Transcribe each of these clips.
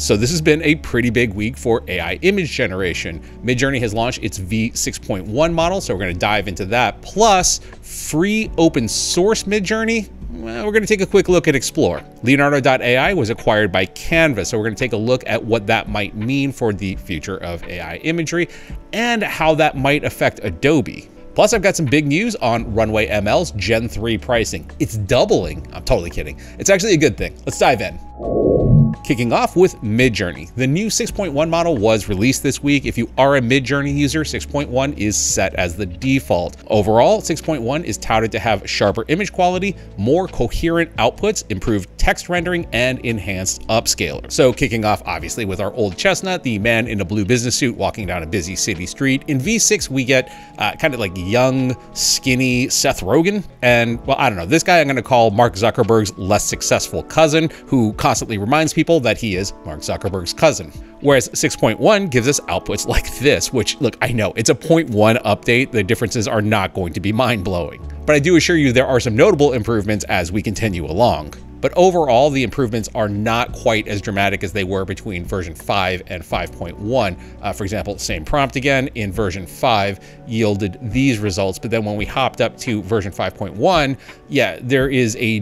So this has been a pretty big week for AI image generation. Midjourney has launched its V6.1 model, so we're going to dive into that. Plus, free open source Midjourney well, we're going to take a quick look at Explore. Leonardo.ai was acquired by Canva, so we're going to take a look at what that might mean for the future of AI imagery and how that might affect Adobe. Plus, I've got some big news on Runway ML's Gen 3 pricing. It's doubling. I'm totally kidding. It's actually a good thing. Let's dive in. Kicking off with Midjourney. The new 6.1 model was released this week. If you are a Midjourney user, 6.1 is set as the default. Overall, 6.1 is touted to have sharper image quality, more coherent outputs, improved text rendering, and enhanced upscaler. So kicking off obviously with our old chestnut, the man in a blue business suit walking down a busy city street. In V6, we get uh, kind of like young, skinny Seth Rogen. And well, I don't know, this guy I'm gonna call Mark Zuckerberg's less successful cousin, who constantly reminds people that he is Mark Zuckerberg's cousin. Whereas 6.1 gives us outputs like this, which look, I know it's a 0.1 update. The differences are not going to be mind blowing. But I do assure you there are some notable improvements as we continue along. But overall, the improvements are not quite as dramatic as they were between version 5 and 5.1. Uh, for example, same prompt again in version 5 yielded these results. But then when we hopped up to version 5.1, yeah, there is a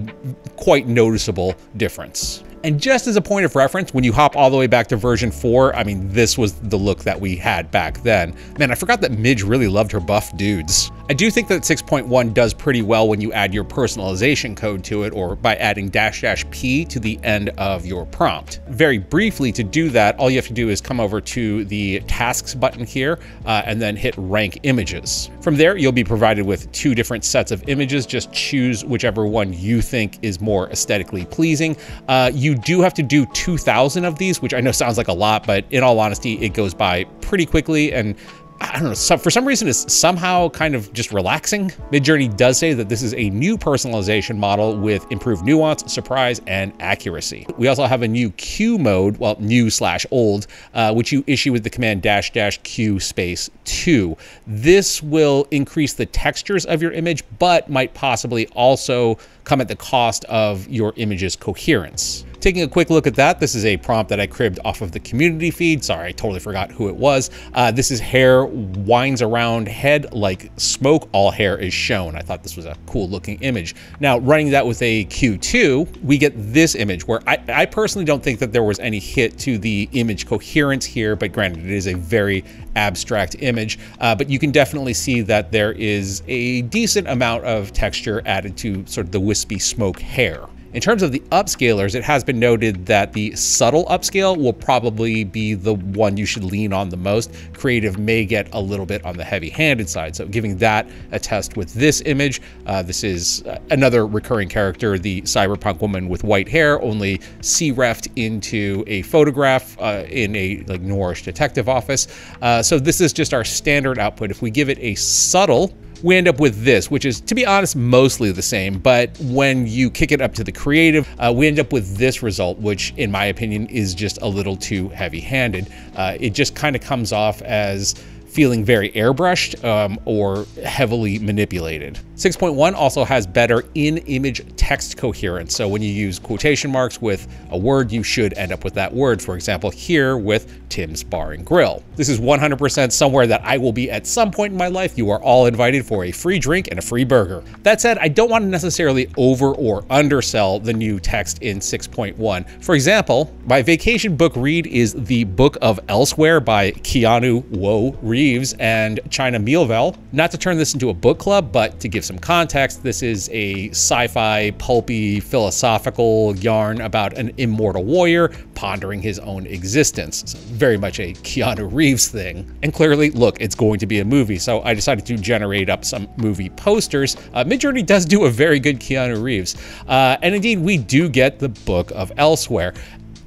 quite noticeable difference. And just as a point of reference, when you hop all the way back to version 4, I mean, this was the look that we had back then. Man, I forgot that Midge really loved her buff dudes. I do think that 6.1 does pretty well when you add your personalization code to it or by adding dash dash p to the end of your prompt. Very briefly, to do that, all you have to do is come over to the tasks button here uh, and then hit rank images. From there, you'll be provided with two different sets of images. Just choose whichever one you think is more aesthetically pleasing. Uh, you do have to do 2,000 of these, which I know sounds like a lot, but in all honesty, it goes by pretty quickly and I don't know, so for some reason it's somehow kind of just relaxing. Midjourney does say that this is a new personalization model with improved nuance, surprise, and accuracy. We also have a new Q mode, well, new slash old, uh, which you issue with the command dash dash Q space two. This will increase the textures of your image, but might possibly also come at the cost of your image's coherence. Taking a quick look at that, this is a prompt that I cribbed off of the community feed. Sorry, I totally forgot who it was. Uh, this is hair winds around head like smoke, all hair is shown. I thought this was a cool looking image. Now, running that with a Q2, we get this image where I, I personally don't think that there was any hit to the image coherence here, but granted, it is a very abstract image, uh, but you can definitely see that there is a decent amount of texture added to sort of the wispy smoke hair. In terms of the upscalers, it has been noted that the subtle upscale will probably be the one you should lean on the most. Creative may get a little bit on the heavy-handed side, so giving that a test with this image. Uh, this is uh, another recurring character, the cyberpunk woman with white hair, only C-refed into a photograph uh, in a like Noirish detective office. Uh, so this is just our standard output. If we give it a subtle we end up with this, which is, to be honest, mostly the same. But when you kick it up to the creative, uh, we end up with this result, which, in my opinion, is just a little too heavy handed. Uh, it just kind of comes off as feeling very airbrushed um, or heavily manipulated. 6.1 also has better in-image text coherence. So when you use quotation marks with a word, you should end up with that word. For example, here with Tim's Bar and Grill. This is 100% somewhere that I will be at some point in my life. You are all invited for a free drink and a free burger. That said, I don't want to necessarily over or undersell the new text in 6.1. For example, my vacation book read is the Book of Elsewhere by Keanu Woe Reeves and China Miéville. Not to turn this into a book club, but to give some context, this is a sci-fi, pulpy, philosophical yarn about an immortal warrior pondering his own existence. Very much a Keanu Reeves thing. And clearly, look, it's going to be a movie, so I decided to generate up some movie posters. Uh, Midjourney does do a very good Keanu Reeves. Uh, and indeed, we do get the Book of Elsewhere.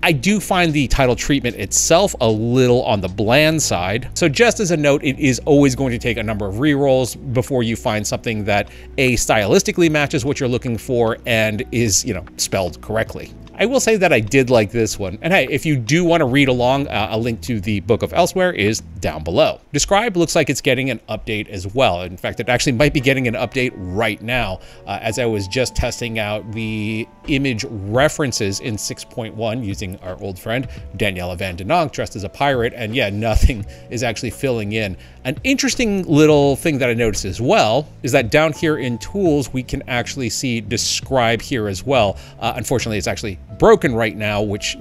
I do find the title treatment itself a little on the bland side. So just as a note, it is always going to take a number of rerolls before you find something that A, stylistically matches what you're looking for and is, you know, spelled correctly. I will say that I did like this one. And hey, if you do want to read along, uh, a link to the Book of Elsewhere is down below. Describe looks like it's getting an update as well. In fact, it actually might be getting an update right now, uh, as I was just testing out the image references in 6.1 using our old friend Daniela Van de Donk dressed as a pirate. And yeah, nothing is actually filling in. An interesting little thing that I noticed as well is that down here in tools, we can actually see describe here as well. Uh, unfortunately, it's actually broken right now, which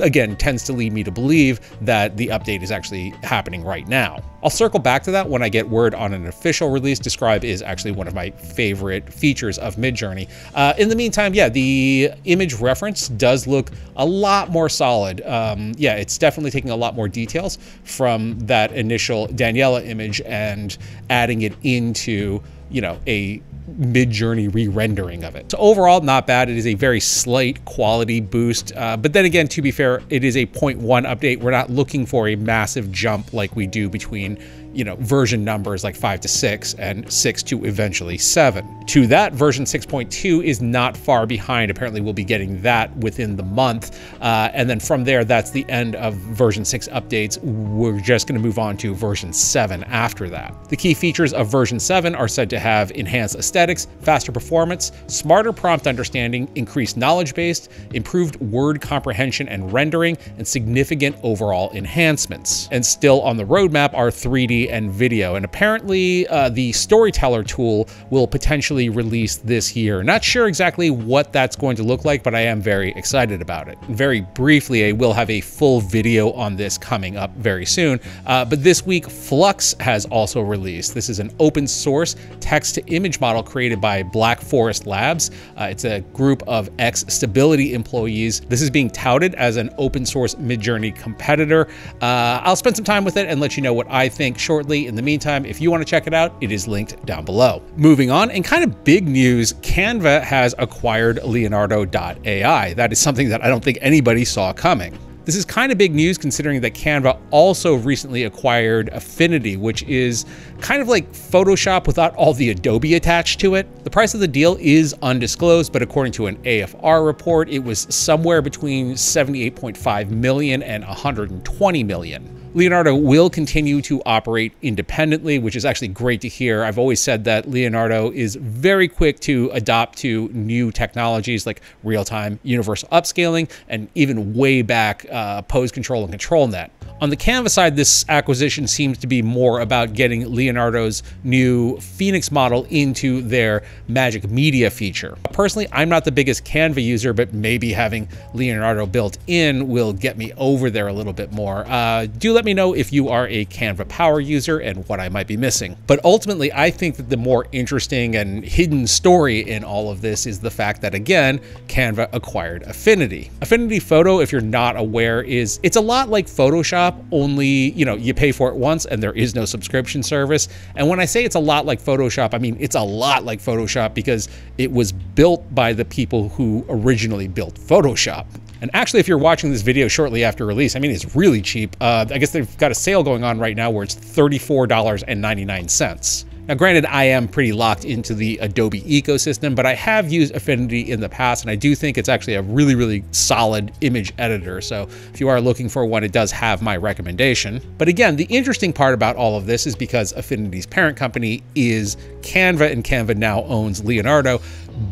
again tends to lead me to believe that the update is actually happening right now. I'll circle back to that when I get word on an official release. Describe is actually one of my favorite features of Midjourney. Uh, in the meantime, yeah, the image reference does look a lot more solid. Um, yeah, it's definitely taking a lot more details from that initial Daniela image and adding it into, you know, a Midjourney re-rendering of it. So overall, not bad. It is a very slight quality boost. Uh, but then again, to be fair, it is a 0.1 update. We're not looking for a massive jump like we do between you know, version numbers like 5 to 6 and 6 to eventually 7. To that, version 6.2 is not far behind. Apparently, we'll be getting that within the month. Uh, and then from there, that's the end of version 6 updates. We're just going to move on to version 7 after that. The key features of version 7 are said to have enhanced aesthetics, faster performance, smarter prompt understanding, increased knowledge base, improved word comprehension and rendering, and significant overall enhancements. And still on the roadmap are 3D and video. And apparently, uh, the Storyteller tool will potentially release this year. Not sure exactly what that's going to look like, but I am very excited about it. Very briefly, I will have a full video on this coming up very soon. Uh, but this week, Flux has also released. This is an open source text to image model created by Black Forest Labs. Uh, it's a group of ex Stability employees. This is being touted as an open source Midjourney competitor. Uh, I'll spend some time with it and let you know what I think shortly. In the meantime, if you want to check it out, it is linked down below. Moving on, and kind of big news, Canva has acquired Leonardo.ai. That is something that I don't think anybody saw coming. This is kind of big news considering that Canva also recently acquired Affinity, which is kind of like Photoshop without all the Adobe attached to it. The price of the deal is undisclosed, but according to an AFR report, it was somewhere between 78.5 million and 120 million. Leonardo will continue to operate independently, which is actually great to hear. I've always said that Leonardo is very quick to adopt to new technologies like real time universal upscaling and even way back uh, pose control and control net. On the Canva side, this acquisition seems to be more about getting Leonardo's new Phoenix model into their Magic Media feature. Personally, I'm not the biggest Canva user, but maybe having Leonardo built in will get me over there a little bit more. Uh, do let me know if you are a Canva Power user and what I might be missing. But ultimately, I think that the more interesting and hidden story in all of this is the fact that, again, Canva acquired Affinity. Affinity Photo, if you're not aware, is it's a lot like Photoshop only, you know, you pay for it once and there is no subscription service. And when I say it's a lot like Photoshop, I mean it's a lot like Photoshop because it was built by the people who originally built Photoshop. And actually, if you're watching this video shortly after release, I mean, it's really cheap. Uh, I guess they've got a sale going on right now where it's $34.99. Now, granted, I am pretty locked into the Adobe ecosystem, but I have used Affinity in the past, and I do think it's actually a really, really solid image editor. So if you are looking for one, it does have my recommendation. But again, the interesting part about all of this is because Affinity's parent company is Canva, and Canva now owns Leonardo.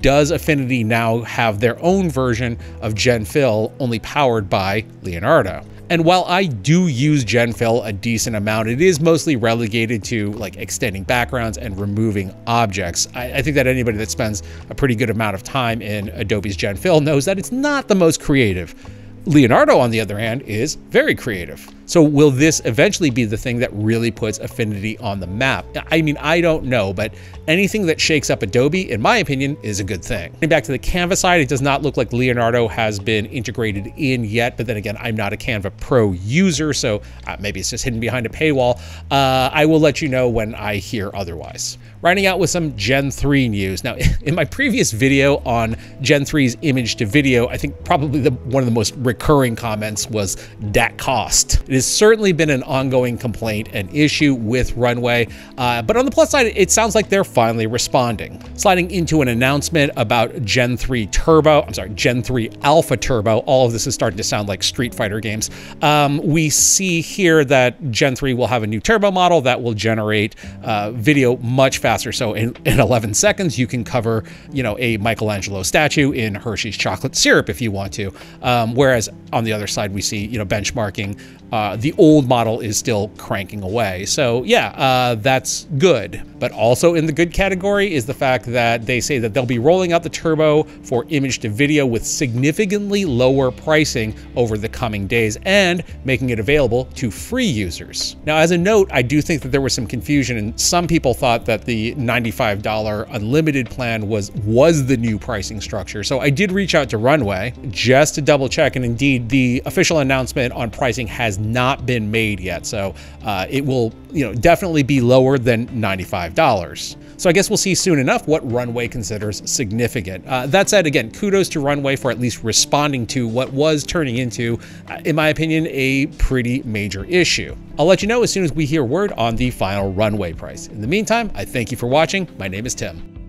Does Affinity now have their own version of GenFill only powered by Leonardo? And while I do use GenFill a decent amount, it is mostly relegated to like extending backgrounds and removing objects. I, I, think that anybody that spends a pretty good amount of time in Adobe's GenFill knows that it's not the most creative. Leonardo, on the other hand, is very creative. So will this eventually be the thing that really puts Affinity on the map? I mean, I don't know, but anything that shakes up Adobe, in my opinion, is a good thing. Getting back to the Canva side, it does not look like Leonardo has been integrated in yet, but then again, I'm not a Canva Pro user, so uh, maybe it's just hidden behind a paywall. Uh, I will let you know when I hear otherwise. Rounding out with some Gen 3 news. Now, in my previous video on Gen 3's image to video, I think probably the, one of the most recurring comments was that cost. Has certainly been an ongoing complaint and issue with Runway, uh, but on the plus side, it sounds like they're finally responding. Sliding into an announcement about Gen 3 Turbo, I'm sorry, Gen 3 Alpha Turbo, all of this is starting to sound like Street Fighter games. Um, we see here that Gen 3 will have a new turbo model that will generate uh, video much faster. So in, in 11 seconds, you can cover, you know, a Michelangelo statue in Hershey's chocolate syrup if you want to. Um, whereas on the other side, we see, you know, benchmarking uh, the old model is still cranking away. So yeah, uh, that's good. But also in the good category is the fact that they say that they'll be rolling out the turbo for image to video with significantly lower pricing over the coming days and making it available to free users. Now, as a note, I do think that there was some confusion and some people thought that the $95 unlimited plan was was the new pricing structure. So I did reach out to Runway just to double check and indeed the official announcement on pricing has not been made yet. So uh, it will, you know, definitely be lower than $95. So I guess we'll see soon enough what Runway considers significant. Uh, that said, again, kudos to Runway for at least responding to what was turning into, uh, in my opinion, a pretty major issue. I'll let you know as soon as we hear word on the final Runway price. In the meantime, I thank you for watching. My name is Tim.